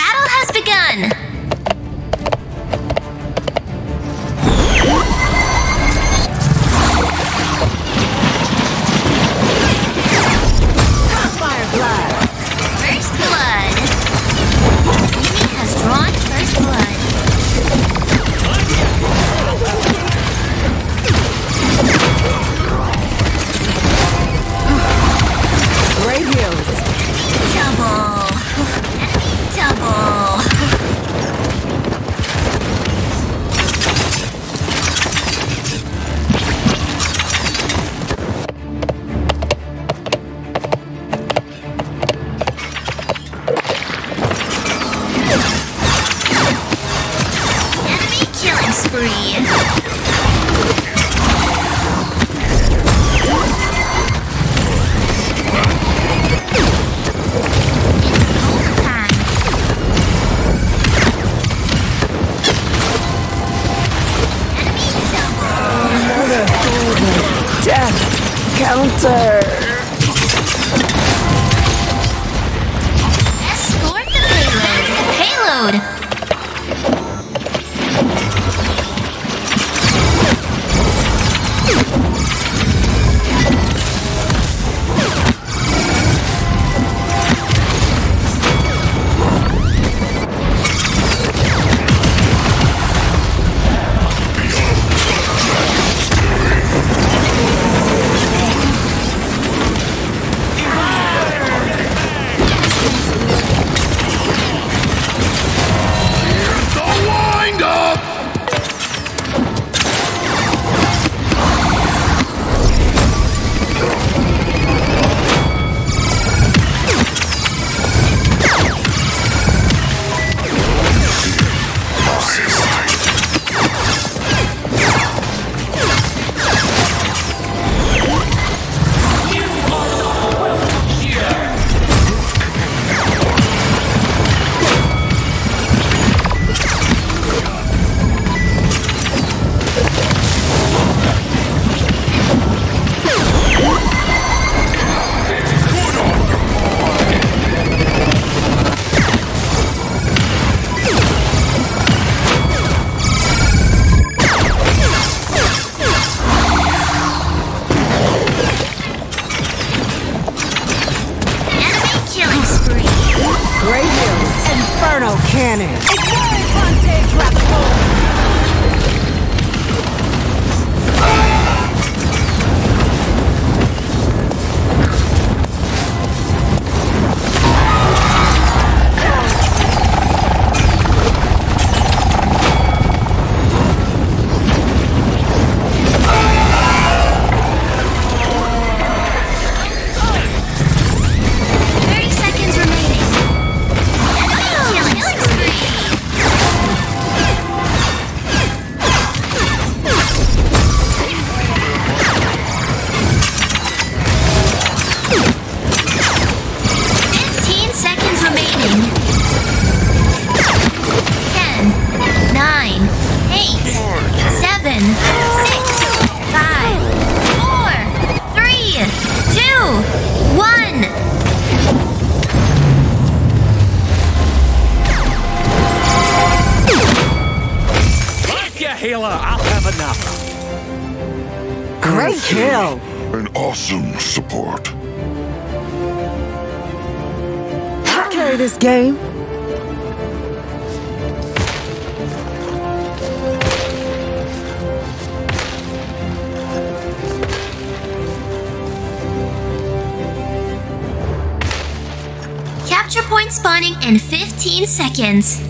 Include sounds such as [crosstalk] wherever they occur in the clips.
battle has begun. Death. Great heals. Inferno cannon. Healer, I'll have enough. Great kill. An awesome support. I Carry this game. Capture point spawning in 15 seconds.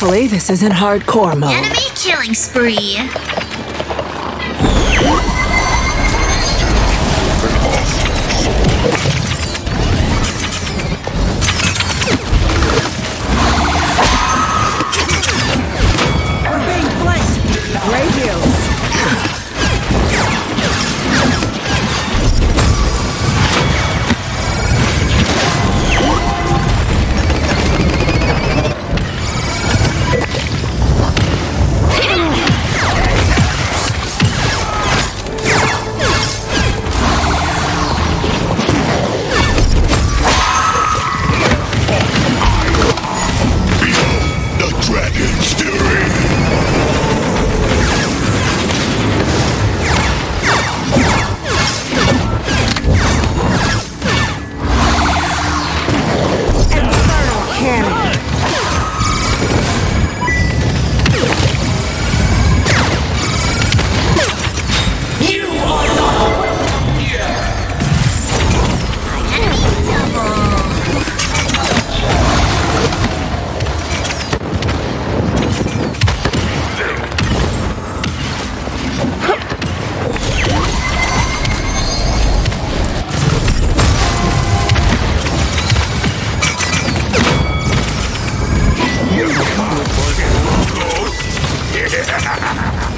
Hopefully, this isn't hardcore mode. Enemy killing spree. Volvemos. [laughs]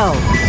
show.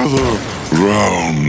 Another round.